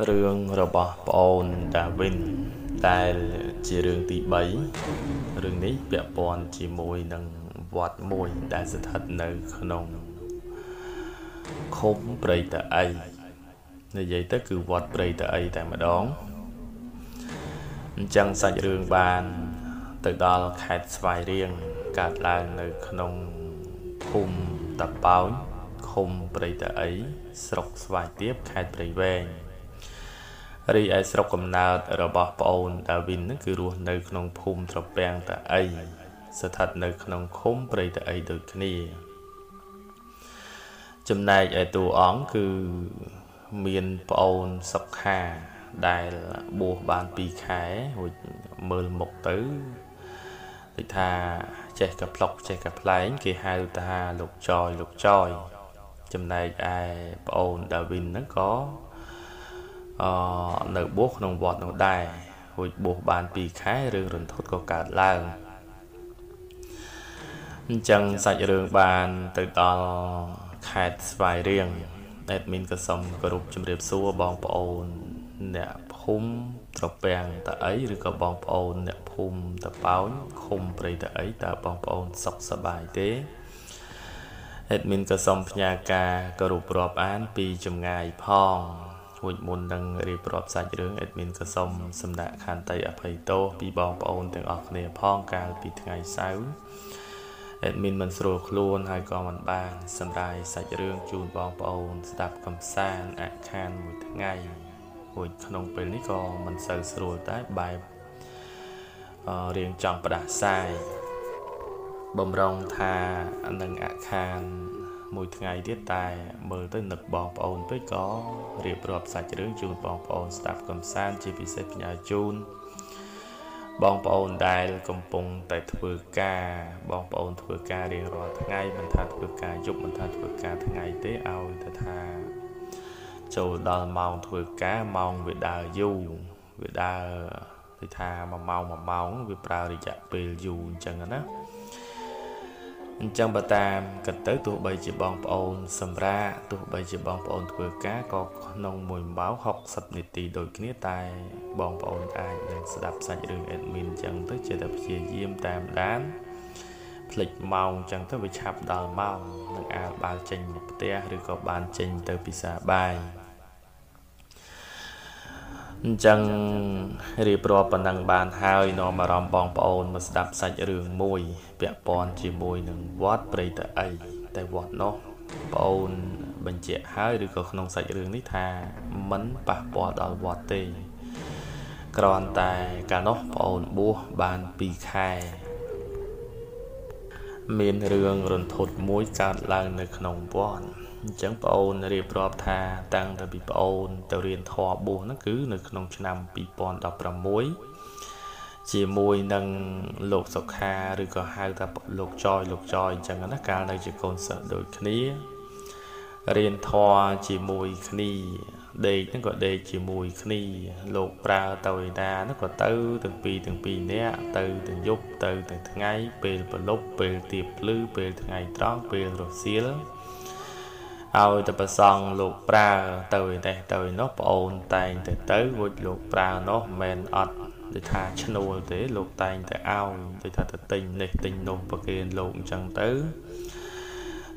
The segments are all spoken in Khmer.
រឿងរបស់ប្អូនដាវិនដែលជារឿងទី3រឿងនេះពាក់ព័ន្ធជាមួយនឹងវត្តមួយដែលស្ថិតនៅក្នុងឃុំព្រៃតាអីនិយាយទៅគឺវត្តព្រៃតាអីតែម្ដងអញ្ចឹងសាច់រឿងបានទៅដល់ខេត្តស្វាយរៀងកើតឡើងនៅក្នុងភូមិតាប៉ោញឃុំព្រៃតាអីស្រុកស្វាយទៀបខេត្តព្រៃវែង រីឯស្រុកកំណើតរបស់ប្អូនដាវីននឹងគឺរស់នៅក្នុងភូមិត្រពាំងតាអីស្ថិតនៅក្នុងឃុំព្រៃតាអីដូចគ្នា ចំណែកឯតួអង្គគឺមានប្អូនសុខាដែលបួសបាន2ខែរួចមើលមុខទៅដូចថាចេះកប្លុកចេះកប្លែង គេហៅថាលោកចយលោកចយចំណែកឯប្អូនដាវីនហ្នឹងក៏ អនៅបួសក្នុងវត្តនោះដែររួចបួសបាន2ខែរឿងរន្ធត់ក៏កើតឡើងអញ្ចឹងសាច់រឿងបានទៅដល់ខេត្តស្វាយរៀងអេដមីនក៏សូមគោរពជម្រាបសួរបងប្អូនអ្នកភូមិត្រពាំងតអីឬក៏បងប្អូនអ្នកភូមិតប៉ោញឃុំព្រៃតអីតើបងប្អូនសុខសប្បាយទេអេដមីនក៏សូមផ្ញើការគោរពរាប់អានពីចម្ងាយផង រួចមុននឹងរៀបរាប់សាច់រឿងអេដមីនក៏សូមសម្ដេចខន្តីអភ័យទោសពីបងប្អូនទាំងអស់គ្នាផងកាលពីថ្ងៃសៅរ៍អេដមីនមិនស្រួលខ្លួនហើយក៏មិនបានសម្រាយសាច់រឿងជូនបងប្អូន ស្ដាប់កំសាន្តអខានមួយថ្ងៃរួចក្នុងពេលនេះក៏មិនសូវស្រួលតែបែបរៀងចង់ផ្ដាសាយបំរុងថានឹងអខាន មួយថ្ងៃទៀតតែមើលទៅនឹកបងប្អូនពេកក៏រៀបរាប់សាច់រឿងជូនបងប្អូនស្ដាប់កំសាន្តជាពិសេសផ្ញើជូនបងប្អូនដែលកំពុងតែធ្វើការបងប្អូនធ្វើការរៀងរាល់ថ្ងៃមិនថាធ្វើការយប់មិនថាធ្វើការថ្ងៃទេឲ្យទៅថាចូលដល់ម៉ោងធ្វើការម៉ោងវាដើរយូរវាដើរដូចថា1ម៉ោង1ម៉ោងវាប្រើរយៈពេលយូរអញ្ចឹងណា អញ្ចឹងបើតាមកទៅទោះបីជាបងប្អូន សម្រាប់ទោះបីជាបងប្អូនធ្វើការក៏ក្នុង1ម៉ោង60នាទីដូចគ្នាតែ បងប្អូនអាចនឹងស្ដាប់សាច់រឿង admin អញ្ចឹងទៅជាតែព្យាយាមតាមដានផ្លិចម៉ោងអញ្ចឹងទៅវាឆាប់ដល់ម៉ោងនឹងអាចបាល់ចេញពីផ្ទះឬក៏បានចេញទៅពិសាបាយ អញ្ចឹងរៀបរាប់ប៉ុណ្ណឹងបានហើយនាំអារម្មណ៍បងប្អូនមកស្ដាប់សាច់រឿងមួយ ពាក់ព័ន្ធជាមួយនឹងវត្តព្រៃតអីតែវត្តនោះបងអូនបញ្ជាក់ហើយឬក៏ក្នុងសាច់រឿងនេះថាមិនប៉ះពាល់ដល់វត្តទេគ្រាន់តែកាលនោះបងអូនបួសបាន2ខែមានរឿងរន្ធត់មួយកើតឡើងនៅក្នុងវត្ត អញ្ចឹងប្អូនរៀបរាប់ថាតាំងតែពីប្អូនទៅរៀនធម៌បួសហ្នឹងគឺនៅក្នុងឆ្នាំ2016ជាមួយនឹងលោកសុខាឬក៏ហៅថាលោកចយលោកចយអញ្ចឹងណាកាលនៅជាកូនសិស្សដូចគ្នារៀនធម៌ជាមួយគ្នាដេកហ្នឹងក៏ដេកជាមួយគ្នា លោកប្រើទៅឯណាហ្នឹងក៏ទៅទាំងពីរទាំងពីរនាក់ទៅទាំងយប់ទៅទាំងថ្ងៃពេលប្រលប់ពេលទៀបភ្លឺពេលថ្ងៃត្រង់ពេលរសៀល ឲ្យតែប្រសង់លោកប្រើទៅឯនេះទៅឯនោះប្អូនតែងតែទៅរួចលោកប្រើនោះមិនអត់ដូចថាឈ្នួលទេលោកតែងតែឲ្យដូចថាទៅទិញនេះទិញនោះប្រគេនលោកអញ្ចឹងទៅ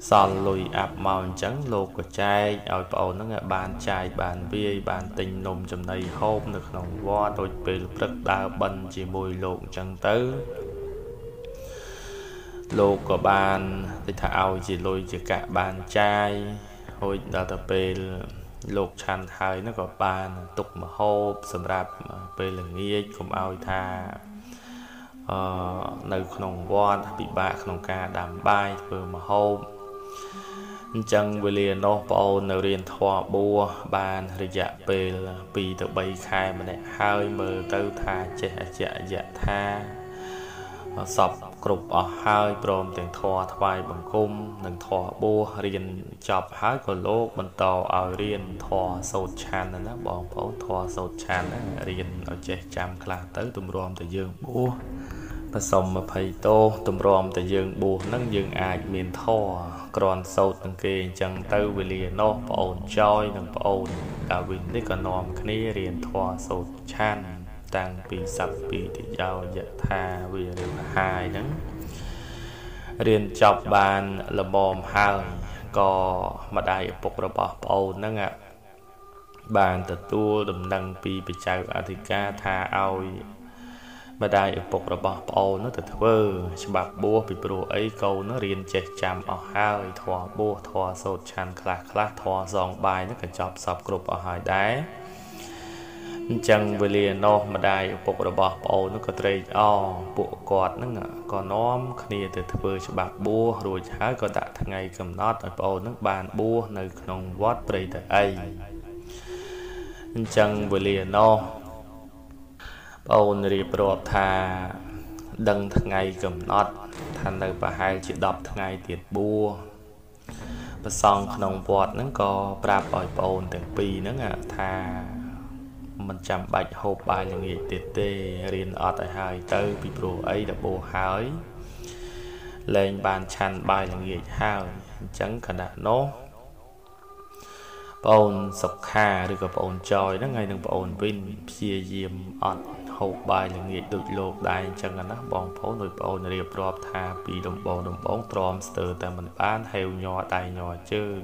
សល់លុយអាប់មកអញ្ចឹងលោកក៏ចែកឲ្យប្អូនហ្នឹងបានចាយបានវាយបានទិញនំចំណីហូបនៅក្នុងវត្តដូចពេលព្រឹកដើរបិណ្ឌជាមួយលោកអញ្ចឹងទៅ លោកក៏បានដូចថាឲ្យជាលុយជាកាក់បានចាយហូចដល់ទៅពេលលោកឆាន់ហើយនោះក៏បានទុកមហូបសម្រាប់ពេលល្ងាចកុំឲ្យថាអឺនៅក្នុងវត្តពិបាកក្នុងការដាំបាយធ្វើមហូបអញ្ចឹងវេលានោះបងអូននៅរៀនធម៌បួបានរយៈពេល2ទៅ3ខែម្នាក់ហើយមើលទៅថាចេះអច្ចយៈថាសព គ្រប់អស់ហើយព្រមទាំងធរថ្វាយបង្គំនិងធរបួសរៀនចប់ហើយក៏លោកបន្តឲ្យរៀនធរសោតឆានណាបងប្អូនធរសោតឆានរៀនឲ្យចេះចាំខ្លះទៅទម្រាំតែយើងបួសបសុំអភ័យទោសទម្រាំតែយើងបួសនឹងយើងអាចមានធរក្រាន់សោតនឹងគេអញ្ចឹងទៅវេលានោះប្អូនចយនិងប្អូនដាវីននេះក៏នាំគ្នារៀនធរសោតឆាន តាំងពីសព្ពីទយោយថាវារៀនហាយហ្នឹងរៀនចប់បានល្មមហើយក៏ម្ដាយឪពុករបស់ប្អូនហ្នឹងបានទទួលដំណឹងពីបច្ចៅអធិការថាឲ្យម្ដាយឪពុករបស់ប្អូននោះទៅធ្វើ ច្បាប់បួសពីព្រោះអីកូននោះរៀនចេះចាំអស់ហើយធွာបួសធွာសូត្រឆាន់ខ្លះខ្លះធွာសងបាយនោះក៏ចប់សពគ្រប់អស់ហើយដែរ អញ្ចឹងវេលានោះម្ដាយឪពុករបស់ប្អូននោះក៏ត្រេកអរពួកគាត់នឹងក៏នាំគ្នាទៅធ្វើច្បាប់បួសរួចហើយក៏ដាក់ថ្ងៃកំណត់ឲ្យប្អូននឹងបានបួសនៅក្នុងវត្តព្រៃតអីអញ្ចឹងវេលានោះប្អូនរៀបរាប់ថាដឹងថ្ងៃកំណត់ថានៅប្រហែលជា10ថ្ងៃទៀតបួសប្រសងក្នុងវត្តហ្នឹងក៏ប្រាប់ឲ្យប្អូនទាំងពីរហ្នឹងថា មិនចាំបាច់ហូបបាយល្ងាចទៀតទេរៀនអត់ឲ្យហើយទៅពីព្រោះអីដល់បួសហើយលែងបានឆាន់បាយល្ងាចហើយអញ្ចឹងខណៈនោះប្អូនសុខាឬក៏ប្អូនចយហ្នឹងហើយនឹងប្អូនវិនព្យាយាមអត់ហូបបាយល្ងាចដូចលោកដែរអញ្ចឹងណាបងប្អូនដោយប្អូនរៀបរាប់ថាពីដំបងដំបងទ្រាំស្ទើរតែមិនបានហេវញ័រដៃញ័រជើង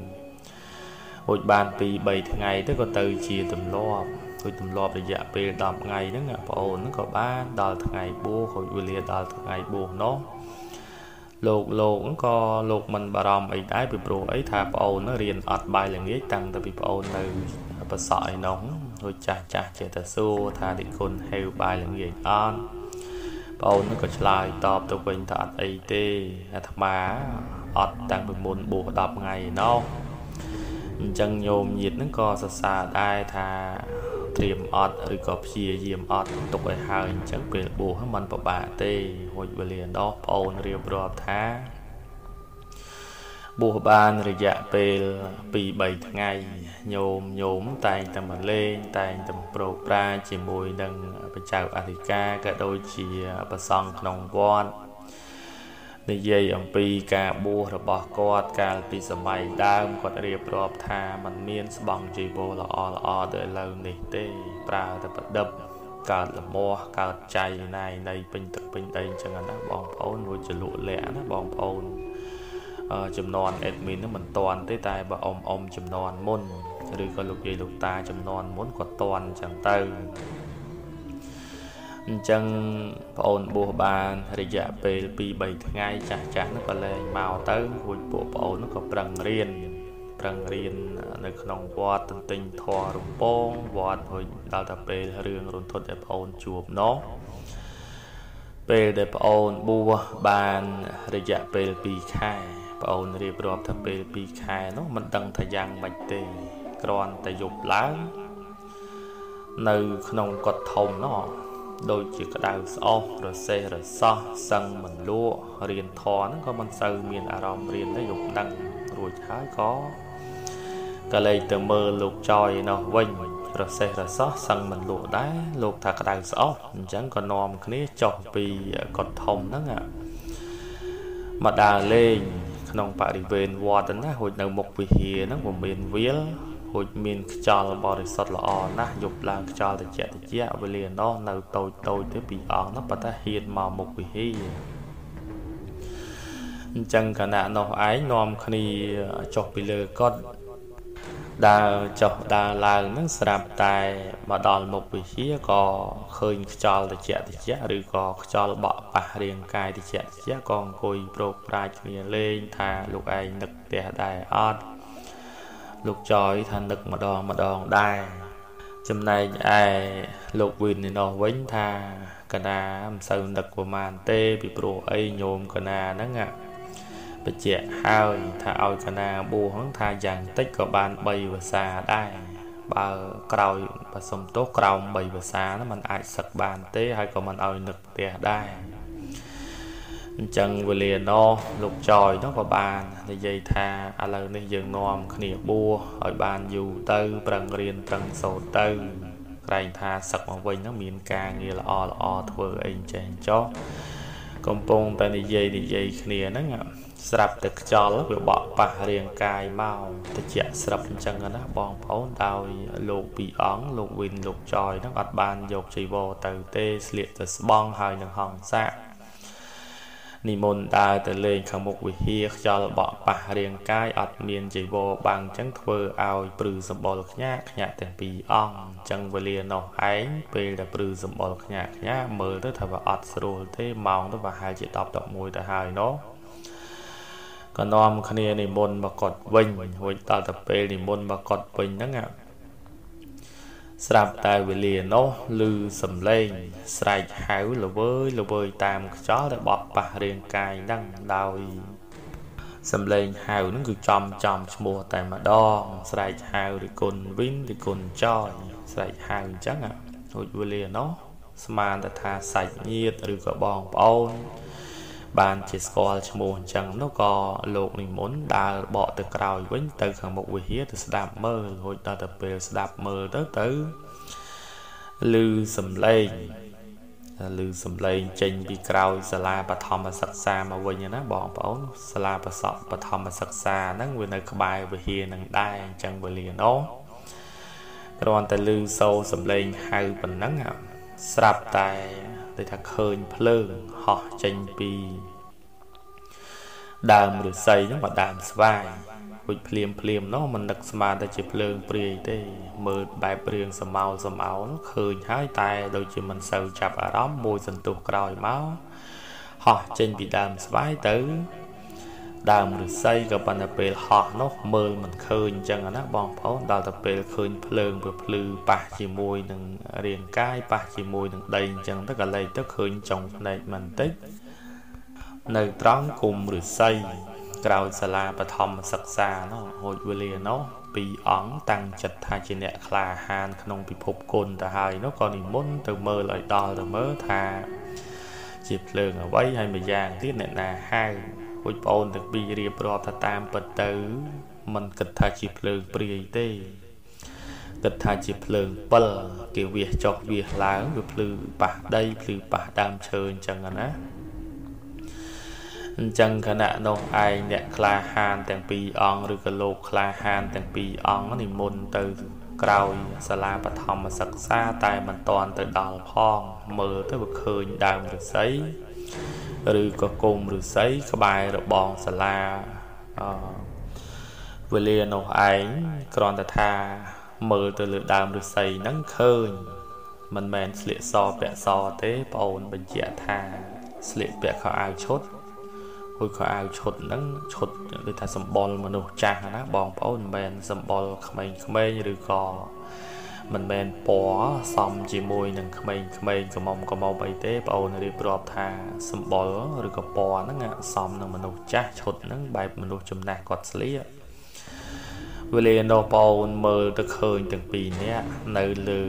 រួចបានពី3ថ្ងៃទៅក៏ទៅជាទម្លាប់ រួចទម្លាប់រយៈពេល10ថ្ងៃហ្នឹងប្អូនហ្នឹងក៏បានដល់ថ្ងៃបួសរួចវេលាដល់ថ្ងៃបួសនោះលោកលោកក៏លោកមិនបារម្ភអីដែរពីព្រោះអីថាប្អូនរៀនអត់បាយល្ងាចតាំងតែពីប្អូននៅបសក់ឯនោះរួចចាស់ចាស់ចេះតែសួរថានិគុណហេវបាយល្ងាចអត់ប្អូននោះក៏ឆ្លើយតបទៅវិញថាអត់អីទេអាត្មាអត់តាំងពីមុនបួស10ថ្ងៃណោះអញ្ចឹងញោមញាតហ្នឹងក៏សរសើរដែរថា ត្រៀមអត់ឬក៏ព្យាយាមអត់ទុកឲ្យហើយអញ្ចឹងពេលបួសมันពិបាកទេរួចវេលាដោះប្អូនរៀបរាប់ថាបួសបានរយៈពេល2 3ថ្ងៃញោមញោមតែងតែមកលេងតែងតែប្រោកប្រាជាមួយនឹងព្រះចៅអធិការក៏ដូចជាប្រសង់ក្នុងវត្ត និយាយអំពីការបួសរបស់គាត់កាលពីសម័យដើមគាត់រៀបរាប់ថាมันមានស្បង់ជីវរល្អល្អទៅឥឡូវនេះទេ ប្រើតែប្រដិបកើតលមាស់កើតចៃណៃនៃពេញទឹកពេញដីអញ្ចឹងណាបងប្អូនរួចចលក់លាក់ណាបងប្អូនចំនួន admin នឹងមិនតាន់ទេតែបើអ៊ំអ៊ំចំនួនមុនឬក៏លោកយាយលោកតាចំនួនមុនគាត់តាន់អញ្ចឹងទៅ អញ្ចឹងប្អូនបួសបានរយៈពេល2 3ថ្ងៃចាស់ចាស់នោះក៏លែងមកទៅរួចពួកប្អូននោះក៏ប្រឹងរៀនប្រឹងរៀននៅក្នុងវត្តទន្ទិញធររំពងវត្តរួចដល់តែពេលរឿងរន្ធត់ដែលប្អូនជួបនោះពេលដែលប្អូនបួសបានរយៈពេល2ខែប្អូនរៀបរាប់ថាពេល2ខែនោះមិនដឹងថាយ៉ាងម៉េចទេគ្រាន់តែយប់ឡើងនៅក្នុងកត់ធំនោះ ដូចជាក្តៅស្អុះរសេះរសោះសឹងមិនលក់រៀនធរហ្នឹងក៏មិនសូវមានអារម្មណ៍រៀនទេយប់ដឹងរួចហើយក៏ក៏លេចទៅមើលលោកចយនោះវិញរសេះរសោះសឹងមិនលក់ដែរលោកថាក្តៅស្អុះអញ្ចឹងក៏នាំគ្នាចុះពីកត់ធំហ្នឹងមកដើរលេងក្នុងបរិវេណវត្តណាហូចនៅមុខវិហារហ្នឹងពុំមានវាល ហូចមានខ្យល់បរិសុទ្ធល្អណាស់យប់ឡើងខ្យល់ត្រជាក់ត្រជាក់វេលានោះនៅតូចតូចទេពីអង្គនោះប៉ុន្តែហ៊ានមកមុខវិហារអញ្ចឹងគណៈនោះឯងនាំគ្នាចុះពីលើកត់ដើរចុះដើរឡើងនឹងស្រាប់តែមកដល់មុខវិហារក៏ឃើញខ្យល់ត្រជាក់ត្រជាក់ឬក៏ខ្យល់បក់ប៉ះរាងកាយត្រជាក់ត្រជាក់ក៏អង្គុយប្រោកប្រាជ្ញគ្នាលេងថាលោកឯងនឹកផ្ទះដែរអត់ លោកចយថានឹកម្ដងម្ដងដែរចំណែកឯលោកវិននោះវិញថាកណាមិនសូវនឹកប្រមាណទេ ពីព្រោះអីញោមកណាហ្នឹងបច្ចៈហើយថាឲ្យកណាបួហ្នឹងថាយ៉ាងតិចក៏បាន3ភាសាដែរបើក្រោយបើសុំទោសក្រោម3ភាសាហ្នឹងมันអាចសឹកបានទេហើយក៏មិនឲ្យនឹកផ្ទះដែរ អញ្ចឹងវេលានោះលោកចយនោះក៏បាននិយាយថាឥឡូវនេះយើងនាំគ្នាបួសឲ្យបានយូរទៅប្រឹងរៀនប្រឹងសូត្រទៅក្រែងថាសឹកមកវិញហ្នឹងមានការងារល្អល្អធ្វើអីចេះចុះកំពុងតែនិយាយនិយាយគ្នាហ្នឹងស្រាប់តែខ្យល់វាបក់ប៉ះរាងកាយមកតិចស្រាប់អញ្ចឹងណាបងប្អូនដោយលោកពីរអង្គលោកវិនលោកចយហ្នឹងអត់បានយកចីវរទៅទេស្លៀកទៅស្បង់ហើយនឹងហង្សា និមន្តដើរទៅលេងខាងមុខវិហារខ្យល់បក់ប៉ះរាងកាយអត់មានចីវរបាំងចឹងធ្វើឲ្យព្រឺសម្បុរខ្ញាក់ខ្ញាក់ទាំងពីរអង្គចឹងវេលានោះឯងពេលដែលព្រឺសម្បុរខ្ញាក់ខ្ញាក់មើលទៅថាវាអត់ស្រួលទេម៉ោងទៅប្រហែលជា10 11ទៅហើយនោះក៏នាំគ្នានិមន្តមកកត់វិញរួចដល់ទៅពេលនិមន្តមកកត់វិញហ្នឹង ស្រាប់តែវេលានោះឮសំឡេង ស្រែកហៅល្វើយល្វើយតាមខ្យល់ដែលបត់ប៉ះរាងកាយហ្នឹងដោយសំឡេងហៅហ្នឹងគឺចំចំឈ្មោះតែម្ដង ស្រែកហៅឬគុណវិញឬគុណចយស្រែកហៅអញ្ចឹងរួចវេលានោះស្មានតែថាសាច់ញាតិឬក៏បងប្អូន បានជាស្គាល់ឈ្មោះអញ្ចឹងនោះក៏លោកនិមន្តដើរបកទៅក្រោយវិញទៅខាងមុខវិហារទៅស្ដាប់មើលរួចដល់ទៅពេលស្ដាប់មើលទៅទៅឮសំឡេងឮសំឡេងចេញពីក្រោយសាលាបឋមសិក្សាមកវិញណាបងប្អូនសាលាបសបឋមសិក្សាហ្នឹងវានៅក្បែរវិហារនឹងដែរអញ្ចឹងវេលានោះគ្រាន់តែឮសូរសំឡេងហៅប៉ុណ្ណឹងស្រាប់តែ ដូចថាឃើញភ្លើងហោះចេញពី ដើមឫស្សីហ្នឹងមកដើមស្វាយរួចភ្លាមភ្លាមនោះមិននឹកស្មានតែជាភ្លើងព្រាយទេ មើលបែបរឿងសមោលសមោលឃើញហើយតែដូចជាមិនសូវចាប់អារម្មណ៍មួយសន្ទុះក្រោយមកហោះចេញពីដើមស្វាយទៅ ដើមឫស្សីក៏ប៉ុន្តែពេលហោះនោះមើលមិនឃើញអញ្ចឹងណាបងប្អូនដល់ទៅពេលឃើញភ្លើងវាភ្លឺប៉ះជាមួយនឹងរាងកាយប៉ះជាមួយនឹងដីអញ្ចឹងទៅក៏លេចទៅឃើញចុងភ្នែកមិនតិចនៅត្រង់គុំឫស្សីក្រោយសាលាបឋមសិក្សានោះហូចវេលានោះពីរអង្គតាំងចិត្តថាជាអ្នកក្លាហានក្នុងពិភពគុណទៅហើយនោះក៏និមន្តទៅមើលឲ្យដល់ទៅមើលថា ជាភ្លើងអ្វីហើយម្យ៉ាងទៀតអ្នកណាហៅ ពូជប្អូនទាំងពីររៀបរាប់ថាតាមពិតទៅมันគិតថាជាភ្លើងព្រាយទេគិតថាជាភ្លើង7គេវាសចុះវាសឡើងវាភ្លឺប៉ះដីភ្លឺប៉ះដើមឈើអញ្ចឹងណាអញ្ចឹងគណៈនោះឯងអ្នកក្លាហានទាំងពីរអង្គឬក៏លោកក្លាហានទាំងពីរអង្គនិមន្តទៅក្រោយសាលាបឋមសិក្សាតែមិនតាន់ទៅដល់ផងមើលទៅវាឃើញដើមឫស្សី ឬក៏គុំឫស្សីក្បែររបងសាលាអវេលានោះឯងគ្រាន់តែថាមើលទៅលើដើមឫស្សីហ្នឹងឃើញ មិនមែនស្លៀកសពាក់សទេប្អូនបញ្ជាក់ថាស្លៀកពាក់ខោអាវឈុតហួយខោអាវឈុតហ្នឹងឈុតដូចថាសម្បុរមនុស្សចាស់ណាបងប្អូនមិនមែនសម្បុរក្មេងៗឬក៏ មិនមែនពណ៌សំជាមួយនឹងក្មេងក្មេងកមុំកមុំអីទេបងអូនរៀបរាប់ថាសម្បុរឬក៏ពណ៌ហ្នឹងសំនឹងមនុស្សចាស់ឈុតហ្នឹងបែបមនុស្សចំណាស់គាត់ស្លៀកវេលានោះបងអូនមើលទៅឃើញទាំងពីរនាក់នៅលើ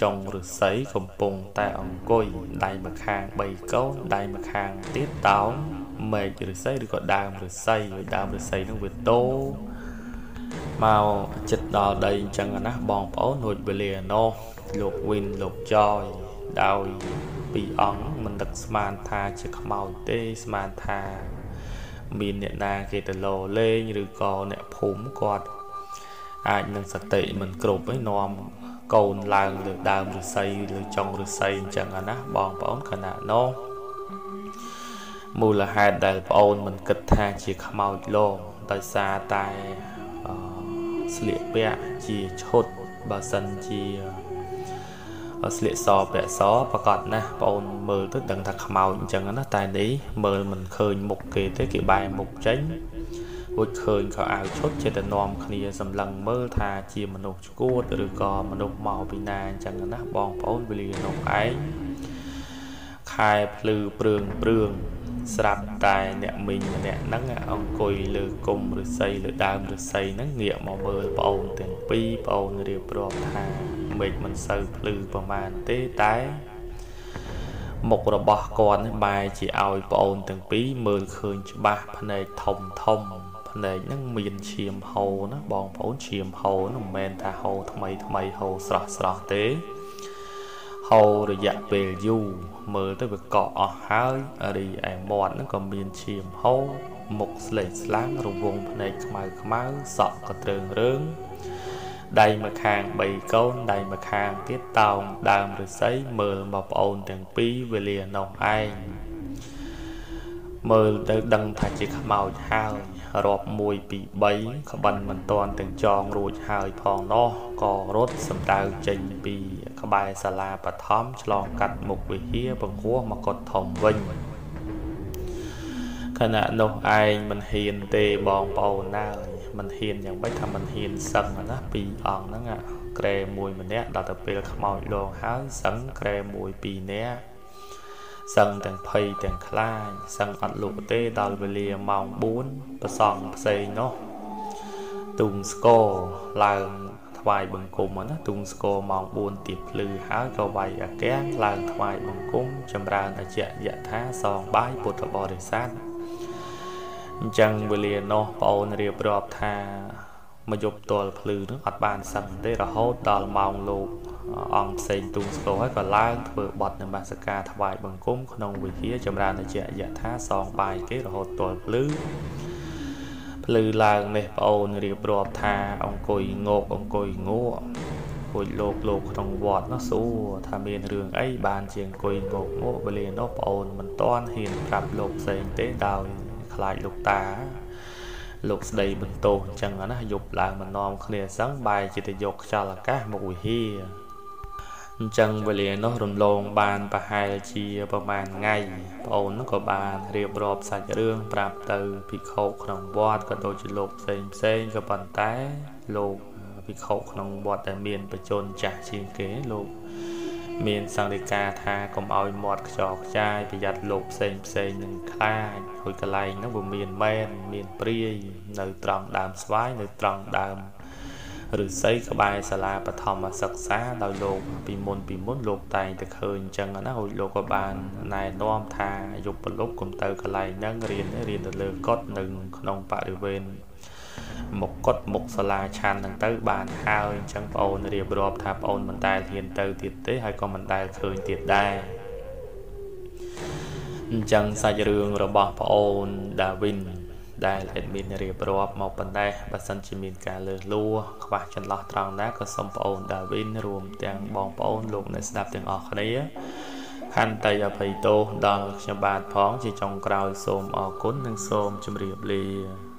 ចុងឫស្សីកំពុងតែអង្គុយដៃម្ខាង3កូនដៃម្ខាងទៀតតោងមែកឫស្សីឬក៏ដើមឫស្សីដើមឫស្សីហ្នឹងវាតោ មកចិត្តដល់ដីអញ្ចឹងណាបងប្អូនរួចវេលានោះលោកវិនលោកចយដោយពីរអង្គមិនដឹកស្មានថាជាខ្មោចទេស្មានថា មានអ្នកណាគេទៅលោលេងឬក៏អ្នកភូមិគាត់អាចនឹងសតិមិនគ្រប់ឯនាំកូនឡើងលើដើមឫស្សីលើចុងឫស្សីអញ្ចឹងណាបងប្អូនខណៈនោះមូលហេតុដែលប្អូនមិនគិតថាជាខ្មោចលោដោយសារតែ ស្លៀកពាក់ជាឈុតបើសិនជាស្លៀកសពាក់សប្រកាសណាស់បងអូនមើលទៅដឹងថាខ្មោចអញ្ចឹងណាតែនេះមើលមិនឃើញមុខគេទេគេបែរមុខចេញរួចឃើញខោអាវឈុតចេះតែនាំគ្នាសម្លឹងមើលថាជាមនុស្សឈួតឬក៏មនុស្សមកពីណាអញ្ចឹងណាបងប្អូនវេលានោះឯងខែភ្លឺព្រឿងព្រឿង ស្រាប់តែអ្នកមីងម្នាក់ហ្នឹងអង្គុយលើគុំឫស្សីលើដើមឫស្សីហ្នឹងងាកមកមើលប្អូនទាំងពីរប្អូនរៀបរាប់ថាមេឃមិនសូវភ្លឺប្រមាណទេតែមុខរបស់គាត់នេះបែរជាឲ្យប្អូនទាំងពីរមើលឃើញច្បាស់ភ្នែកធំធំភ្នែកហ្នឹងមានឈាមហូរណាបងប្អូនឈាមហូរហ្នឹងមិនមែនថាហូរថ្មីថ្មីហូរស្រស់ស្រស់ទេហូររយៈពេលយូរ មើលទៅវាកកអស់ហើយរីឯមាត់ហ្នឹងក៏មានឈាមហូរមុខស្លេកស្លាំងរវងភ្នែកខ្មៅខ្មៅសក់ក៏ត្រើងរើងដៃម្ខាង3កូនដៃម្ខាងទៀតតោងដើមឫស្សីមើលមកប្អូនទាំងពីរវេលានោះឯងមើលទៅដឹងថាជាខ្មោចហើយ រាប់1 2 3ក្បិនមិនតាន់ទាំងចងរួចហើយផងនោះក៏រត់សម្ដៅចេញពី ក្បែរសាលាបឋមឆ្លងកាត់មុខវិហារបង្ហោះមកុដធំវិញខណៈនោះឯងមិនហ៊ានទេបងប្អូនណាអើយមិនហ៊ានយ៉ាងម៉េចថាមិនហ៊ានសឹងណាពីរអង្គហ្នឹងក្រែមួយម្នាក់ដល់ទៅពេលខ្មោចលងហើយសឹងក្រែមួយពីរនាក់ សឹងទាំងភ័យទាំងខ្លាចសឹងអត់លក់ទេដល់វេលាម៉ោង4ប្រសងផ្សេងនោះទុំស្គរឡើងថ្វាយបង្គំណាទុំស្គរម៉ោង4ទៀបភ្លឺហើយក៏វាយអាកាំងឡើងថ្វាយបង្គំចម្រើនអជាយថាសងបាយពុទ្ធបរិស័ទអញ្ចឹងវេលានោះប្អូនរៀបរាប់ថាមកយប់ទល់ភ្លឺនឹងអត់បានសឹងទេរហូតដល់ម៉ោងលោក អង្គផ្សេងទូងស្គរហើយក៏ឡើងធ្វើបត់នមស្ការថ្វាយបង្គំក្នុងវិហារចម្រើនជាយថាសងបាយគេរហូតទល់ភ្លឺភ្លឺឡើងនេះប្អូនរៀបរាប់ថាអង្គុយងោកអង្គុយងក់ពួយលោកលោកក្នុងវត្តនោះសួរថាមានរឿងអីបានជាអង្គុយងោកងក់វេលានោះប្អូនមិនតាន់ហ៊ានប្រាប់លោកផ្សេងទេដោយខ្លាចលោកតា លោកស្ដីបន្ទោសអញ្ចឹងណាយប់ឡើងមកនាំគ្នាសឹងបែរជាទៅយកខ្យល់អាកាសមកវិហារ អញ្ចឹងវេលានោះរំលងបានប្រហែលជាប្រហែលថ្ងៃប្អូននោះក៏បានរៀបរាប់សាច់រឿងប្រាប់ទៅភិក្ខុក្នុងវត្តក៏ដូចជាលោកផ្សេងផ្សេងក៏ប៉ុន្តែលោកភិក្ខុក្នុងវត្តដែលមានបច្ចុប្បន្នចាស់ជាងគេលោកមានសង្ឃិកាថាកុំឲ្យមាត់ខ្ចោខ្ចាយប្រយ័ត្នលោកផ្សេងផ្សេងនឹងខ្លាចហើយកន្លែងហ្នឹងវាមានមែនមានព្រាយនៅត្រង់ដើមស្វាយនៅត្រង់ដើម ឫស្សីក្បែរសាលាបឋមសិក្សាដោយលោកពីមុនពីមុនលោកតែងតែឃើញអញ្ចឹងណាហើយលោកក៏បានណែនាំថាយុបលោកកុំទៅកន្លែងហ្នឹងរៀនរៀនទៅលើកុដនៅក្នុងបរិវេណមុខកត់មុខសាលាឆានហ្នឹងទៅ បានហើយអញ្ចឹងបងអូនរៀបរាប់ថាបងអូនមិនដែលហ៊ានទៅទៀតទេហើយក៏មិនដែលឃើញទៀតដែរអញ្ចឹងសាច់រឿងរបស់ប្អូនដាវីន ដែល admin រៀបរាប់មកប៉ុណ្ណេះបើសិនជាមានការលើសលួខ្វះចន្លោះត្រង់ណាក៏សូមប្អូនដាវីនរួមទាំងបងប្អូនលោកអ្នកស្ដាប់ទាំងអស់គ្នាខន្តីអភ័យទោសដល់ខ្ញុំបាទផងជាចុងក្រោយសូមអរគុណនិងសូមជម្រាបលា